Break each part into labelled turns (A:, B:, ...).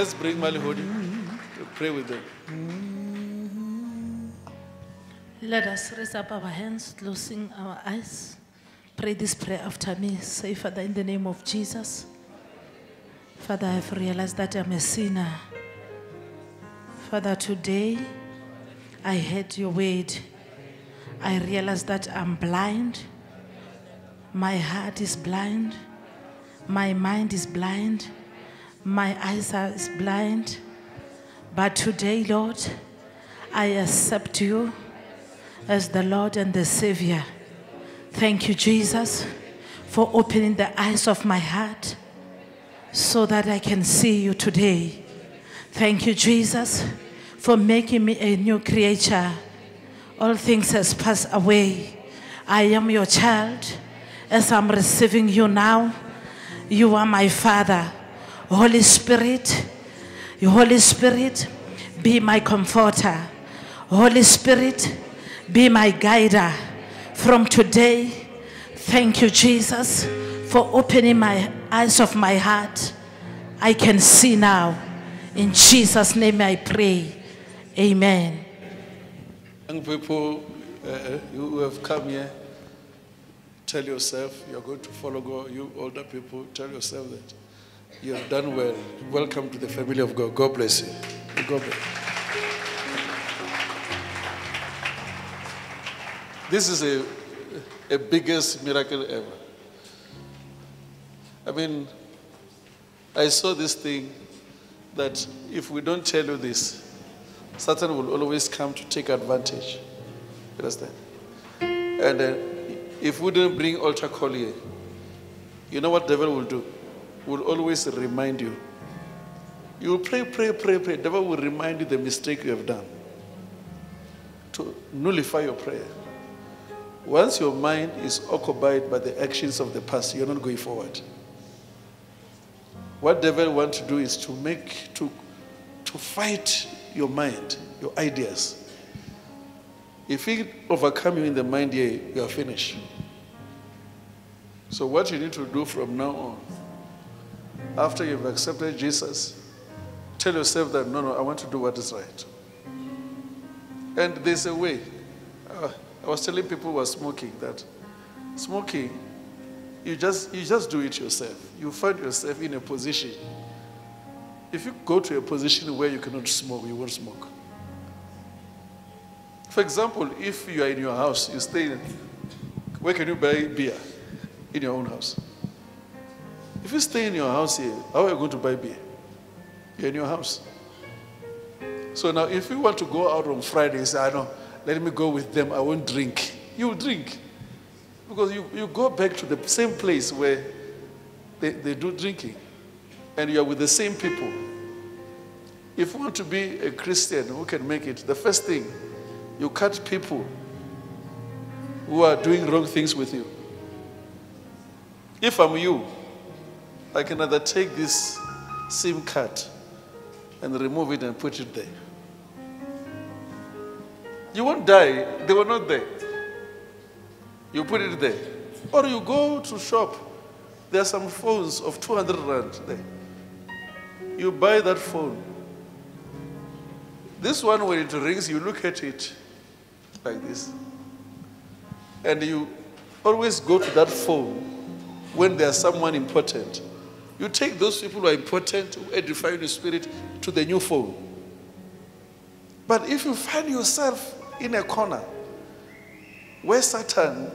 A: let's bring Malihodi to pray with them.
B: Let us raise up our hands, closing our eyes. Pray this prayer after me. Say, Father, in the name of Jesus. Father, I have realized that I'm a sinner. Father, today I heard your word. I realize that I'm blind. My heart is blind. My mind is blind. My eyes are blind. But today, Lord, I accept you as the Lord and the Savior. Thank you, Jesus, for opening the eyes of my heart so that I can see you today. Thank you, Jesus, for making me a new creature. All things has passed away. I am your child. As I'm receiving you now, you are my Father. Holy Spirit, Holy Spirit, be my comforter. Holy Spirit, be my guider. From today, thank you, Jesus, for opening my eyes of my heart. I can see now. In Jesus' name I pray. Amen.
A: Young people uh, you who have come here, tell yourself you're going to follow God. You older people, tell yourself that you have done well. Welcome to the family of God. God bless you. God bless. This is a, a biggest miracle ever. I mean, I saw this thing that if we don't tell you this, Satan will always come to take advantage. You understand? And uh, if we don't bring altar call here, you know what devil will do? Will always remind you. You pray, pray, pray, pray. Devil will remind you the mistake you have done to nullify your prayer. Once your mind is occupied by the actions of the past, you're not going forward. What devil want to do is to make to to fight your mind, your ideas. If he overcome you in the mind here, you are finished. So what you need to do from now on, after you've accepted Jesus, tell yourself that no, no, I want to do what is right. And there's a way. Uh, I was telling people who are smoking that smoking, you just you just do it yourself. You find yourself in a position. If you go to a position where you cannot smoke, you won't smoke. For example, if you are in your house, you stay in, where can you buy beer? In your own house. If you stay in your house here, how are you going to buy beer? You're in your house. So now, if you want to go out on Friday, say, I know, let me go with them, I won't drink. You will drink. Because you, you go back to the same place where they, they do drinking, and you are with the same people. If you want to be a Christian who can make it, the first thing, you cut people who are doing wrong things with you. If I'm you, I can either take this SIM card and remove it and put it there. You won't die, they were not there. You put it there. Or you go to shop, there are some phones of 200 rand there. You buy that phone. This one, when it rings, you look at it like this. And you always go to that phone when there's someone important. You take those people who are important, who edify the spirit, to the new phone. But if you find yourself in a corner where Satan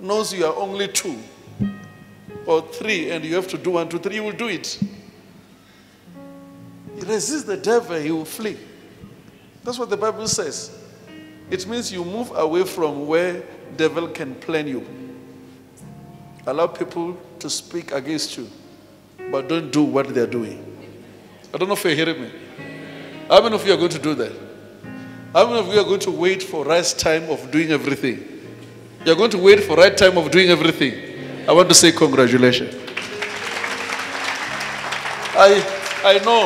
A: knows you are only two or three and you have to do one, two, three, you will do it. You resist the devil, he will flee. That's what the Bible says. It means you move away from where devil can plan you. Allow people to speak against you, but don't do what they're doing. I don't know if you're hearing me. How many of you are going to do that? How many of you are going to wait for right time of doing everything? You're going to wait for right time of doing everything. I want to say congratulations. I I know,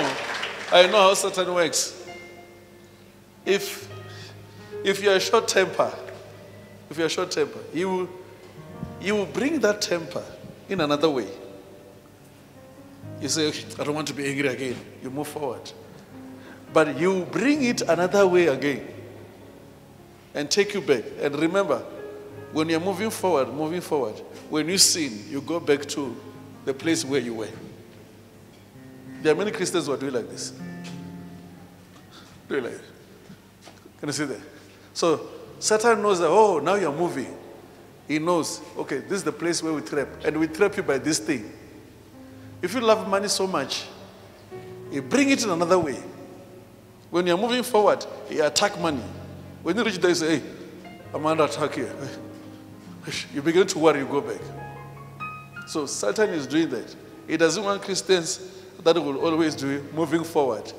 A: I know how Satan works. If if you're short temper, if you're short temper, you will he will bring that temper in another way. You say, I don't want to be angry again. You move forward. But you bring it another way again and take you back. And remember, when you're moving forward, moving forward, when you sin, you go back to the place where you were. There are many Christians who are doing like this. Doing like Can you see that? So Satan knows that, oh, now you're moving. He knows, okay, this is the place where we trap. And we trap you by this thing. If you love money so much, you bring it in another way. When you're moving forward, you attack money. When you reach there, you say, hey, I'm under attack here. You begin to worry, you go back. So Satan is doing that. He doesn't want Christians that will always do moving forward.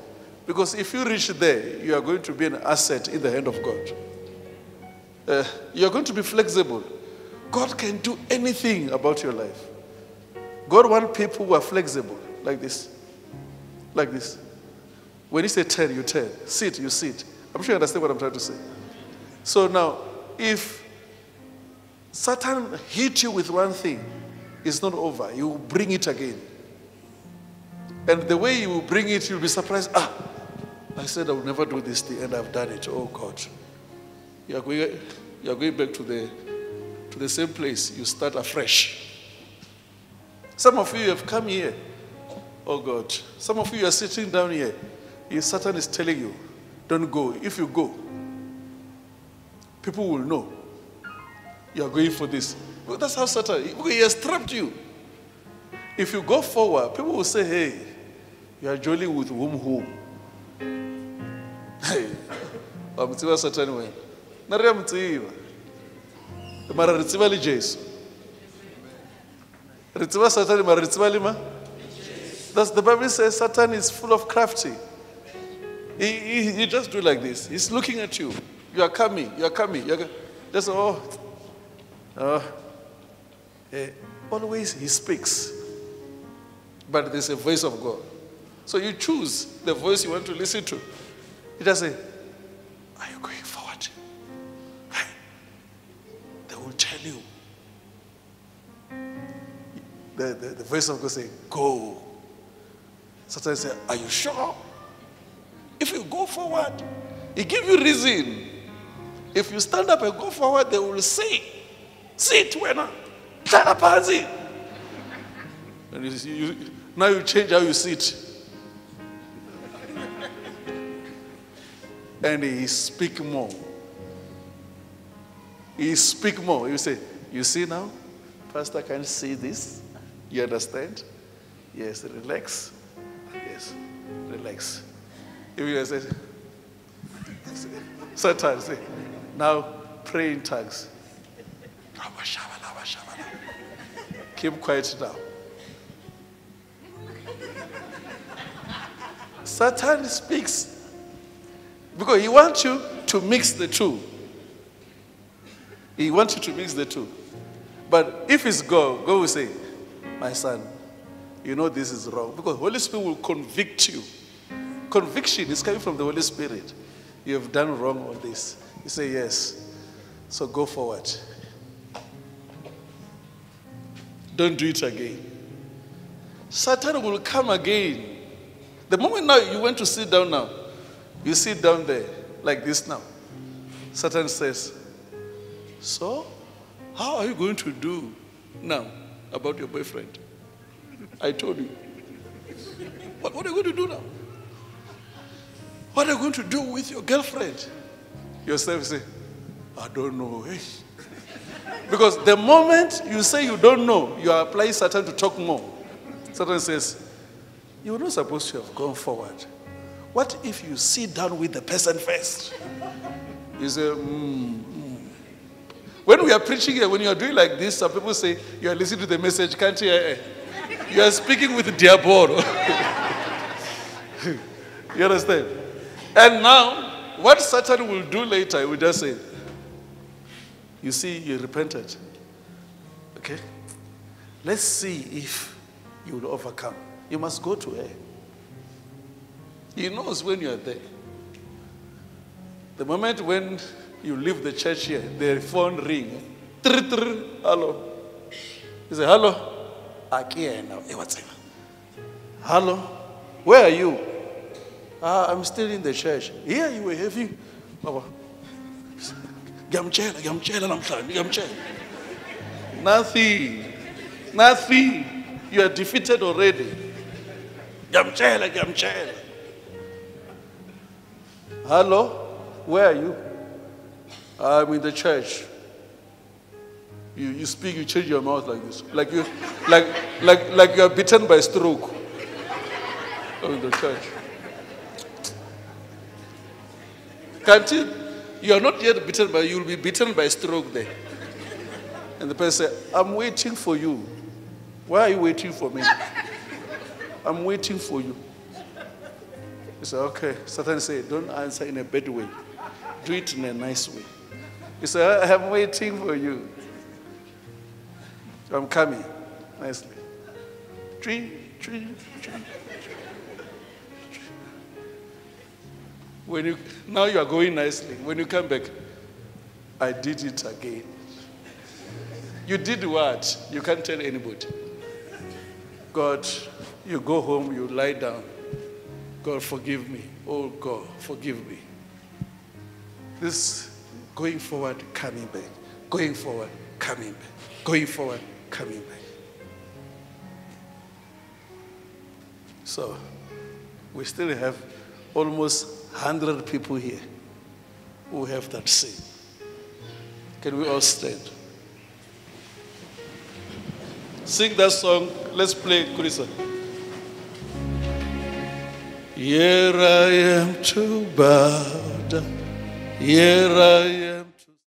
A: Because if you reach there, you are going to be an asset in the hand of God. Uh, you are going to be flexible. God can do anything about your life. God wants people who are flexible, like this. Like this. When you say turn, you turn. Sit, you sit. I'm sure you understand what I'm trying to say. So now, if Satan hit you with one thing, it's not over. You will bring it again. And the way you will bring it, you'll be surprised. Ah, I said I will never do this thing, and I've done it. Oh God. You are going, you are going back to the, to the same place. You start afresh. Some of you have come here. Oh God. Some of you are sitting down here. Satan is telling you, don't go. If you go, people will know you are going for this. That's how Satan, he has trapped you. If you go forward, people will say, hey, you are joining with whom whom. Hey, amtsiva Satan wena. Na ri amtsiva. Mara ri tsiva le Jesu. Ri tsiva Satan mara ri tsiva? That's the Bible says Satan is full of crafty. He, he, he just do like this. He's looking at you. You are coming. You are coming. You are, just oh, oh. Always he speaks, but there's a voice of God. So you choose the voice you want to listen to. He does say, Are you going forward? Hey, they will tell you. The, the, the voice of God say, Go. Sometimes say, Are you sure? If you go forward, he give you reason. If you stand up and go forward, they will say, Sit, Wena. Stand up and. And you, you, now you change how you sit. and he speak more. He speak more. You say, you see now? Pastor can see this. You understand? Yes, relax. Yes, relax. If you say, sometimes say, now pray in tongues. Keep quiet now. Satan speaks because he wants you to mix the two. He wants you to mix the two. But if it's God, God will say, My son, you know this is wrong. Because Holy Spirit will convict you. Conviction is coming from the Holy Spirit. You have done wrong on this. You say, Yes. So go forward. Don't do it again. Satan will come again. The moment now you went to sit down now, you sit down there like this now. Satan says, So, how are you going to do now about your boyfriend? I told you. What, what are you going to do now? What are you going to do with your girlfriend? Yourself say, I don't know. eh?" Because the moment you say you don't know, you are applying Satan to talk more. Satan says, You're not supposed to have gone forward. What if you sit down with the person first? You say, mm. When we are preaching here, when you are doing like this, some people say, You are listening to the message, can't you? Eh, eh. You are speaking with Diabolo. you understand? And now, what Satan will do later, he will just say, You see, you repented. Okay? Let's see if you will overcome. You must go to her. He knows when you are there. The moment when you leave the church here, the phone ring. Trr, trr, hello. He say, hello. Yena. Eh? Hello? Where are you? Ah, I'm still in the church. Here you were having. Ngiyamtshela namhlanje, ngiyamtshela. Nothing. Nothing. You are defeated already. Ngiyamtshela, ngiyamtshela. Hello? Where are you? I'm in the church. You, you speak, you change your mouth like this. Like you like like like you are bitten by stroke. Oh, in the church. Can't you? You are not yet bitten by you will be bitten by stroke there. And the person said, I'm waiting for you. Why are you waiting for me? I'm waiting for you. He said, okay. Satan said, don't answer in a bad way. Do it in a nice way. He said, I'm waiting for you. I'm coming nicely. Tree, tree, tree. When you now you are going nicely. When you come back, I did it again. You did what? You can't tell anybody. God, you go home, you lie down. God, forgive me. Oh God, forgive me. This going forward, coming back. Going forward, coming back. Going forward, coming back. So, we still have almost 100 people here who have that sin. Can we all stand? Sing that song. Let's play, Kurisa. Here I am to bow down. Here I am